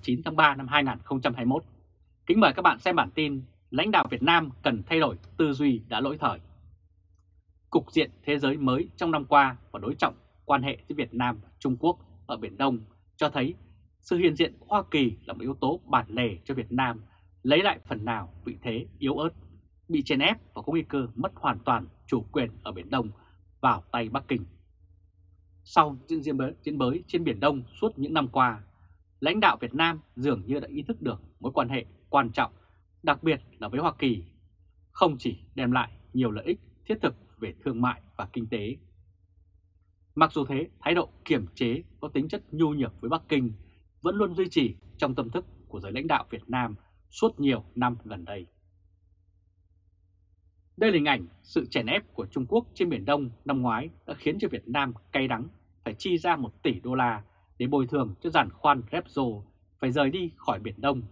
9 tháng 3 năm 2021. Kính mời các bạn xem bản tin Lãnh đạo Việt Nam cần thay đổi tư duy đã lỗi thời. Cục diện thế giới mới trong năm qua và đối trọng quan hệ giữa Việt Nam và Trung Quốc ở Biển Đông cho thấy sự hiện diện của Hoa Kỳ là một yếu tố bản lề cho Việt Nam lấy lại phần nào vị thế yếu ớt, bị chèn ép và có nguy cơ mất hoàn toàn chủ quyền ở Biển Đông vào tay Bắc Kinh. Sau những diễn biến mới trên Biển Đông suốt những năm qua, lãnh đạo Việt Nam dường như đã ý thức được mối quan hệ quan trọng, đặc biệt là với Hoa Kỳ, không chỉ đem lại nhiều lợi ích thiết thực về thương mại và kinh tế. Mặc dù thế, thái độ kiểm chế có tính chất nhu nhược với Bắc Kinh vẫn luôn duy trì trong tâm thức của giới lãnh đạo Việt Nam suốt nhiều năm gần đây. Đây là hình ảnh sự chèn ép của Trung Quốc trên Biển Đông năm ngoái đã khiến cho Việt Nam cay đắng phải chi ra 1 tỷ đô la để bồi thường cho giàn khoan Repsol phải rời đi khỏi Biển Đông.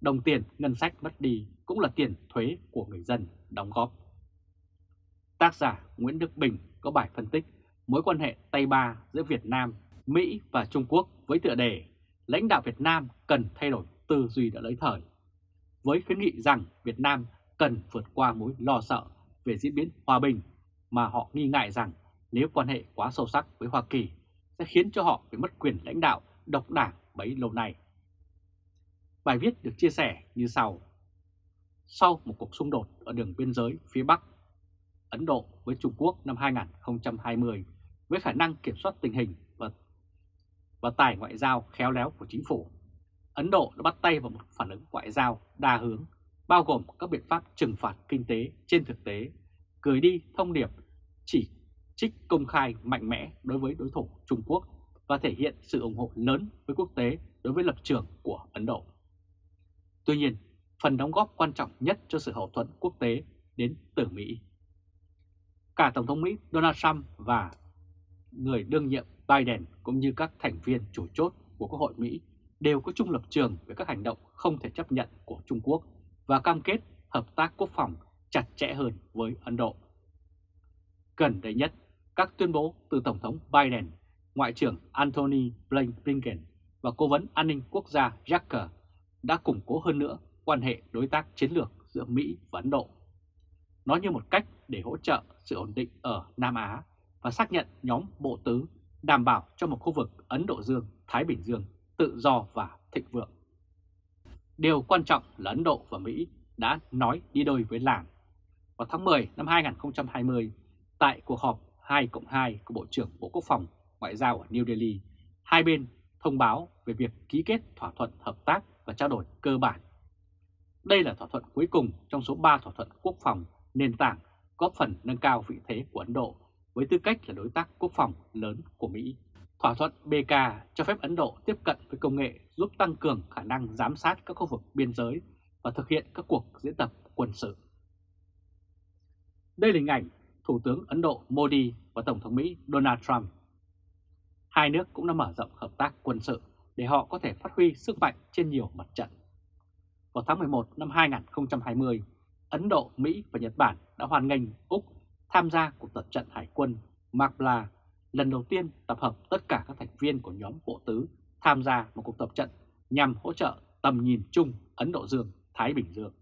Đồng tiền ngân sách mất đi cũng là tiền thuế của người dân đóng góp. Tác giả Nguyễn Đức Bình có bài phân tích mối quan hệ Tây Ba giữa Việt Nam, Mỹ và Trung Quốc với tựa đề lãnh đạo Việt Nam cần thay đổi tư duy đã lấy thời. Với khuyến nghị rằng Việt Nam cần vượt qua mối lo sợ về diễn biến hòa bình mà họ nghi ngại rằng nếu quan hệ quá sâu sắc với Hoa Kỳ sẽ khiến cho họ phải mất quyền lãnh đạo độc đảng bấy lâu nay. Bài viết được chia sẻ như sau. Sau một cuộc xung đột ở đường biên giới phía Bắc, Ấn Độ với Trung Quốc năm 2020 với khả năng kiểm soát tình hình và, và tài ngoại giao khéo léo của chính phủ, Ấn Độ đã bắt tay vào một phản ứng ngoại giao đa hướng, bao gồm các biện pháp trừng phạt kinh tế trên thực tế, gửi đi thông điệp chỉ trích công khai mạnh mẽ đối với đối thủ Trung Quốc và thể hiện sự ủng hộ lớn với quốc tế đối với lập trường của Ấn Độ. Tuy nhiên, phần đóng góp quan trọng nhất cho sự hậu thuẫn quốc tế đến từ Mỹ. Cả Tổng thống Mỹ Donald Trump và người đương nhiệm Biden cũng như các thành viên chủ chốt của Quốc hội Mỹ đều có chung lập trường về các hành động không thể chấp nhận của Trung Quốc và cam kết hợp tác quốc phòng chặt chẽ hơn với Ấn Độ. Gần đây nhất, các tuyên bố từ Tổng thống Biden, Ngoại trưởng Antony Blinken và Cố vấn An ninh Quốc gia Jacker đã củng cố hơn nữa quan hệ đối tác chiến lược giữa Mỹ và Ấn Độ. Nó như một cách để hỗ trợ sự ổn định ở Nam Á và xác nhận nhóm bộ tứ đảm bảo cho một khu vực Ấn Độ Dương-Thái Bình Dương tự do và thịnh vượng. Điều quan trọng là Ấn Độ và Mỹ đã nói đi đôi với làm. Vào tháng 10 năm 2020, tại cuộc họp 2 cộng 2 của Bộ trưởng Bộ Quốc phòng Ngoại giao ở New Delhi, hai bên thông báo về việc ký kết thỏa thuận hợp tác và trao đổi cơ bản. Đây là thỏa thuận cuối cùng trong số 3 thỏa thuận quốc phòng nền tảng góp phần nâng cao vị thế của Ấn Độ với tư cách là đối tác quốc phòng lớn của Mỹ. Thỏa thuận BK cho phép Ấn Độ tiếp cận với công nghệ giúp tăng cường khả năng giám sát các khu vực biên giới và thực hiện các cuộc diễn tập quân sự. Đây là hình ảnh Thủ tướng Ấn Độ Modi và Tổng thống Mỹ Donald Trump. Hai nước cũng đã mở rộng hợp tác quân sự để họ có thể phát huy sức mạnh trên nhiều mặt trận. Vào tháng 11 năm 2020, Ấn Độ, Mỹ và Nhật Bản đã hoan nghênh Úc tham gia cuộc tập trận hải quân Magla, lần đầu tiên tập hợp tất cả các thành viên của nhóm bộ tứ tham gia một cuộc tập trận nhằm hỗ trợ tầm nhìn chung Ấn Độ Dương-Thái Bình Dương.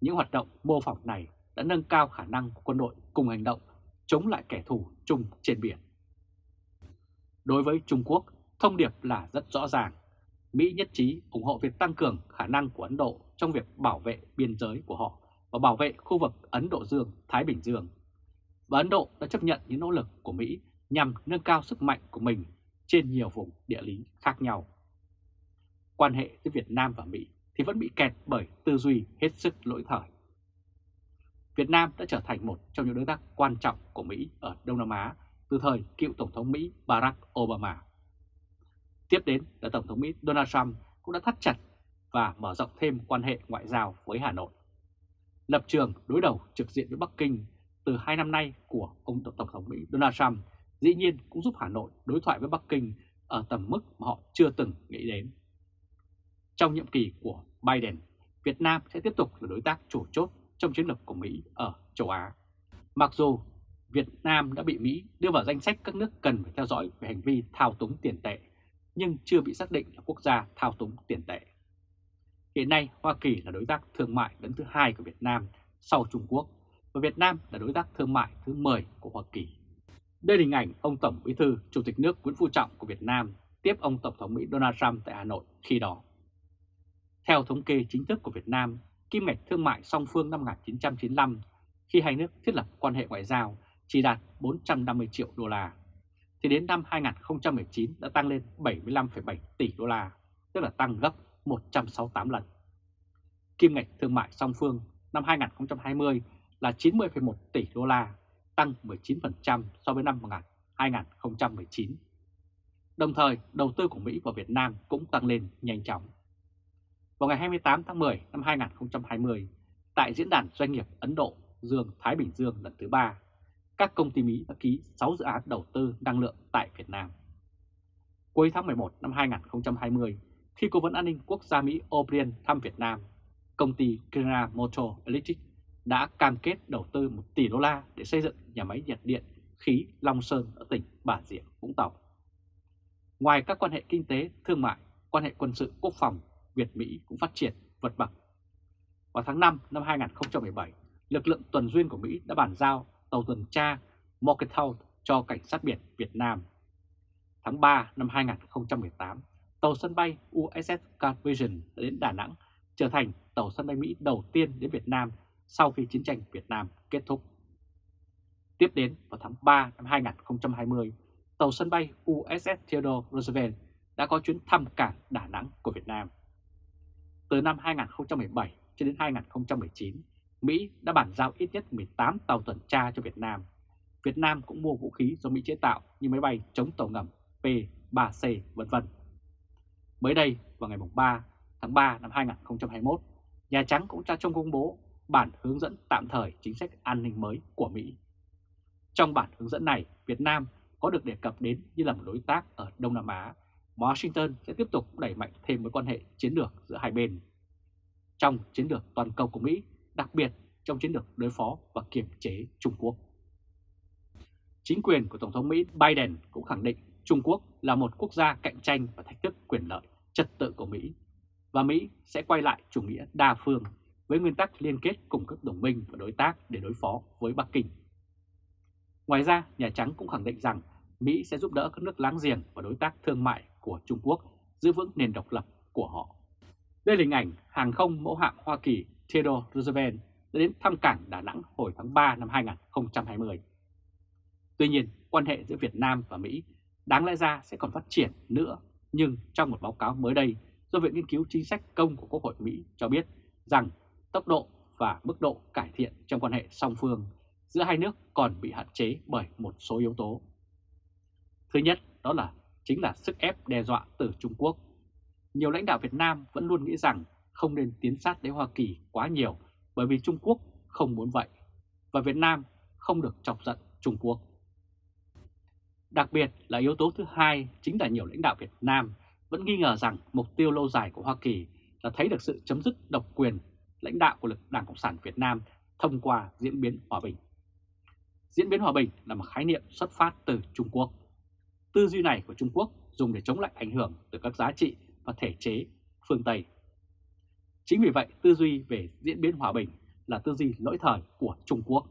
Những hoạt động mô phỏng này đã nâng cao khả năng của quân đội cùng hành động chống lại kẻ thù chung trên biển. Đối với Trung Quốc, thông điệp là rất rõ ràng. Mỹ nhất trí ủng hộ việc tăng cường khả năng của Ấn Độ trong việc bảo vệ biên giới của họ và bảo vệ khu vực Ấn Độ Dương-Thái Bình Dương. Và Ấn Độ đã chấp nhận những nỗ lực của Mỹ nhằm nâng cao sức mạnh của mình trên nhiều vùng địa lý khác nhau. Quan hệ giữa Việt Nam và Mỹ thì vẫn bị kẹt bởi tư duy hết sức lỗi thời. Việt Nam đã trở thành một trong những đối tác quan trọng của Mỹ ở Đông Nam Á từ thời cựu Tổng thống Mỹ Barack Obama. Tiếp đến là Tổng thống Mỹ Donald Trump cũng đã thắt chặt và mở rộng thêm quan hệ ngoại giao với Hà Nội. Lập trường đối đầu trực diện với Bắc Kinh từ hai năm nay của ông Tổng thống Mỹ Donald Trump dĩ nhiên cũng giúp Hà Nội đối thoại với Bắc Kinh ở tầm mức mà họ chưa từng nghĩ đến. Trong nhiệm kỳ của Biden, Việt Nam sẽ tiếp tục là đối tác chủ chốt trong chiến lược của Mỹ ở châu Á. Mặc dù Việt Nam đã bị Mỹ đưa vào danh sách các nước cần phải theo dõi về hành vi thao túng tiền tệ, nhưng chưa bị xác định là quốc gia thao túng tiền tệ. Hiện nay Hoa Kỳ là đối tác thương mại lớn thứ hai của Việt Nam sau Trung Quốc và Việt Nam là đối tác thương mại thứ 10 của Hoa Kỳ. Đây là hình ảnh ông Tổng Bí thư Chủ tịch nước Nguyễn Phú Trọng của Việt Nam tiếp ông Tổng thống Mỹ Donald Trump tại Hà Nội khi đó. Theo thống kê chính thức của Việt Nam, kim ngạch thương mại song phương năm 1995 khi hai nước thiết lập quan hệ ngoại giao chỉ đạt 450 triệu đô la, thì đến năm 2019 đã tăng lên 75,7 tỷ đô la, tức là tăng gấp 168 lần. Kim ngạch thương mại song phương năm 2020 là 90,1 tỷ đô la, tăng 19% so với năm 2019. Đồng thời, đầu tư của Mỹ vào Việt Nam cũng tăng lên nhanh chóng. Vào ngày 28 tháng 10 năm 2020, tại Diễn đàn Doanh nghiệp Ấn Độ Dương Thái Bình Dương lần thứ ba, các công ty Mỹ đã ký 6 dự án đầu tư năng lượng tại Việt Nam. Cuối tháng 11 năm 2020, khi Cố vấn An ninh Quốc gia Mỹ O'Brien thăm Việt Nam, công ty General Motor Electric đã cam kết đầu tư 1 tỷ đô la để xây dựng nhà máy nhiệt điện khí Long Sơn ở tỉnh Bà Rịa, Vũng Tàu. Ngoài các quan hệ kinh tế, thương mại, quan hệ quân sự quốc phòng, Việt-Mỹ cũng phát triển vượt bậc. Vào tháng 5 năm 2017, lực lượng tuần duyên của Mỹ đã bàn giao tàu tuần tra Morgenthau cho Cảnh sát biển Việt Nam. Tháng 3 năm 2018, tàu sân bay USS Carl Vision đã đến Đà Nẵng, trở thành tàu sân bay Mỹ đầu tiên đến Việt Nam sau khi chiến tranh Việt Nam kết thúc. Tiếp đến vào tháng 3 năm 2020, tàu sân bay USS Theodore Roosevelt đã có chuyến thăm cảng Đà Nẵng của Việt Nam. Từ năm 2017 cho đến 2019, Mỹ đã bàn giao ít nhất 18 tàu tuần tra cho Việt Nam. Việt Nam cũng mua vũ khí do Mỹ chế tạo như máy bay chống tàu ngầm P-3C v.v. Mới đây, vào ngày 3 tháng 3 năm 2021, Nhà Trắng cũng ra trong công bố bản hướng dẫn tạm thời chính sách an ninh mới của Mỹ. Trong bản hướng dẫn này, Việt Nam có được đề cập đến như là một đối tác ở Đông Nam Á, Washington sẽ tiếp tục đẩy mạnh thêm mối quan hệ chiến lược giữa hai bên. Trong chiến lược toàn cầu của Mỹ, đặc biệt trong chiến lược đối phó và kiểm chế Trung Quốc. Chính quyền của Tổng thống Mỹ Biden cũng khẳng định Trung Quốc là một quốc gia cạnh tranh và thách thức quyền lợi, trật tự của Mỹ, và Mỹ sẽ quay lại chủ nghĩa đa phương với nguyên tắc liên kết cùng các đồng minh và đối tác để đối phó với Bắc Kinh. Ngoài ra, Nhà Trắng cũng khẳng định rằng Mỹ sẽ giúp đỡ các nước láng giềng và đối tác thương mại của Trung Quốc giữ vững nền độc lập của họ. Đây là hình ảnh hàng không mẫu hạm Hoa Kỳ Theodore Roosevelt đã đến thăm cảng Đà Nẵng hồi tháng 3 năm 2020. Tuy nhiên, quan hệ giữa Việt Nam và Mỹ đáng lẽ ra sẽ còn phát triển nữa, nhưng trong một báo cáo mới đây do Viện Nghiên cứu Chính sách Công của Quốc hội Mỹ cho biết rằng tốc độ và mức độ cải thiện trong quan hệ song phương giữa hai nước còn bị hạn chế bởi một số yếu tố. Thứ nhất đó là chính là sức ép đe dọa từ Trung Quốc. Nhiều lãnh đạo Việt Nam vẫn luôn nghĩ rằng không nên tiến sát đến Hoa Kỳ quá nhiều bởi vì Trung Quốc không muốn vậy và Việt Nam không được chọc giận Trung Quốc. Đặc biệt là yếu tố thứ hai chính là nhiều lãnh đạo Việt Nam vẫn nghi ngờ rằng mục tiêu lâu dài của Hoa Kỳ là thấy được sự chấm dứt độc quyền lãnh đạo của lực Đảng Cộng sản Việt Nam thông qua diễn biến hòa bình. Diễn biến hòa bình là một khái niệm xuất phát từ Trung Quốc. Tư duy này của Trung Quốc dùng để chống lại ảnh hưởng từ các giá trị và thể chế phương Tây. Chính vì vậy, tư duy về diễn biến hòa bình là tư duy lỗi thời của Trung Quốc,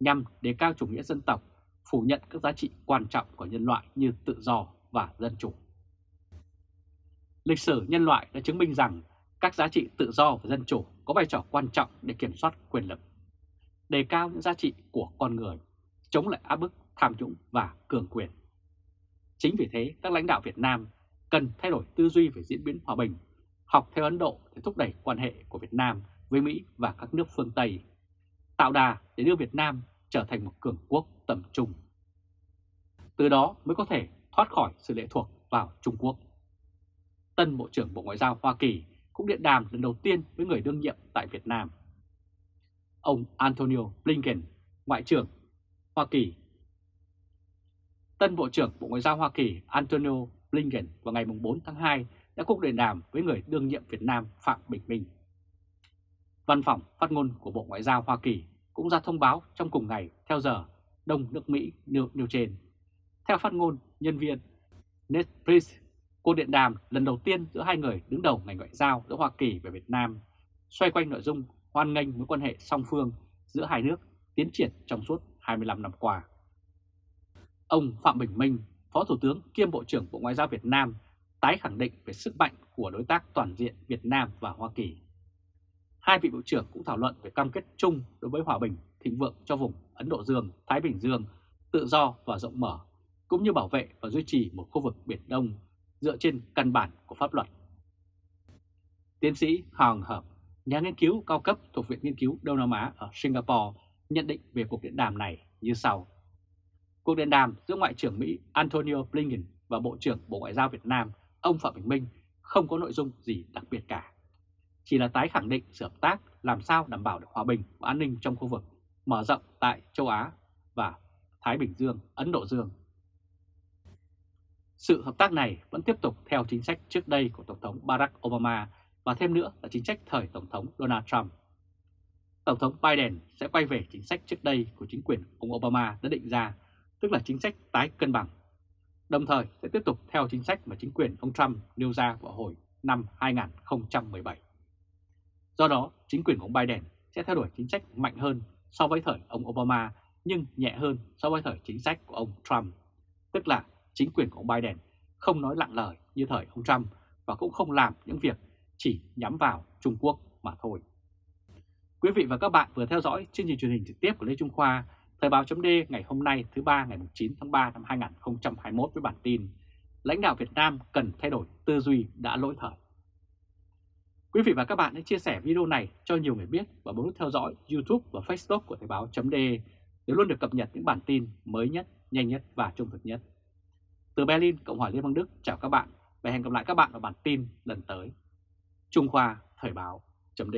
nhằm đề cao chủ nghĩa dân tộc, phủ nhận các giá trị quan trọng của nhân loại như tự do và dân chủ. Lịch sử nhân loại đã chứng minh rằng các giá trị tự do và dân chủ có vai trò quan trọng để kiểm soát quyền lực, đề cao những giá trị của con người, chống lại áp bức, tham nhũng và cường quyền. Chính vì thế, các lãnh đạo Việt Nam cần thay đổi tư duy về diễn biến hòa bình, học theo Ấn Độ để thúc đẩy quan hệ của Việt Nam với Mỹ và các nước phương Tây, tạo đà để đưa Việt Nam trở thành một cường quốc tầm trung. Từ đó mới có thể thoát khỏi sự lệ thuộc vào Trung Quốc. Tân Bộ trưởng Bộ Ngoại giao Hoa Kỳ cũng điện đàm lần đầu tiên với người đương nhiệm tại Việt Nam. Ông Antonio Blinken, Ngoại trưởng Hoa Kỳ. Tân Bộ trưởng Bộ Ngoại giao Hoa Kỳ Antonio Blinken vào ngày 4 tháng 2 đã cuộc điện đàm với người đương nhiệm Việt Nam Phạm Bình Minh. Văn phòng phát ngôn của Bộ Ngoại giao Hoa Kỳ cũng ra thông báo trong cùng ngày theo giờ Đông nước Mỹ nêu, nêu trên. Theo phát ngôn nhân viên Ned Price Cuộc điện đàm lần đầu tiên giữa hai người đứng đầu ngành ngoại giao giữa Hoa Kỳ và Việt Nam xoay quanh nội dung hoan nghênh mối quan hệ song phương giữa hai nước tiến triển trong suốt 25 năm qua. Ông Phạm Bình Minh, Phó Thủ tướng kiêm Bộ trưởng Bộ Ngoại giao Việt Nam tái khẳng định về sức mạnh của đối tác toàn diện Việt Nam và Hoa Kỳ. Hai vị Bộ trưởng cũng thảo luận về cam kết chung đối với hòa bình, thịnh vượng cho vùng Ấn Độ Dương, Thái Bình Dương, tự do và rộng mở, cũng như bảo vệ và duy trì một khu vực Biển Đông dựa trên căn bản của pháp luật. Tiến sĩ Hoàng Hợp, nhà nghiên cứu cao cấp thuộc Viện Nghiên cứu Đông Nam Á ở Singapore nhận định về cuộc điện đàm này như sau. Cuộc điện đàm giữa Ngoại trưởng Mỹ Antonio Blinken và Bộ trưởng Bộ Ngoại giao Việt Nam ông Phạm Bình Minh không có nội dung gì đặc biệt cả. Chỉ là tái khẳng định sự hợp tác làm sao đảm bảo được hòa bình và an ninh trong khu vực, mở rộng tại châu Á và Thái Bình Dương, Ấn Độ Dương. Sự hợp tác này vẫn tiếp tục theo chính sách trước đây của Tổng thống Barack Obama và thêm nữa là chính sách thời Tổng thống Donald Trump. Tổng thống Biden sẽ quay về chính sách trước đây của chính quyền ông Obama đã định ra, tức là chính sách tái cân bằng. Đồng thời sẽ tiếp tục theo chính sách mà chính quyền ông Trump nêu ra vào hồi năm 2017. Do đó, chính quyền của ông Biden sẽ theo đuổi chính sách mạnh hơn so với thời ông Obama nhưng nhẹ hơn so với thời chính sách của ông Trump. Tức là chính quyền của ông Biden không nói lặng lời như thời ông Trump và cũng không làm những việc chỉ nhắm vào Trung Quốc mà thôi. Quý vị và các bạn vừa theo dõi chương trình truyền hình trực tiếp của Lê Trung Khoa, Thời báo chấm ngày hôm nay thứ ba ngày 9 tháng 3 năm 2021 với bản tin Lãnh đạo Việt Nam cần thay đổi tư duy đã lỗi thời. Quý vị và các bạn hãy chia sẻ video này cho nhiều người biết và bấm nút theo dõi YouTube và Facebook của Thời báo chấm để luôn được cập nhật những bản tin mới nhất, nhanh nhất và trung thực nhất. Từ Berlin, Cộng hòa Liên bang Đức chào các bạn và hẹn gặp lại các bạn ở bản tin lần tới. Trung Khoa Thời báo chấm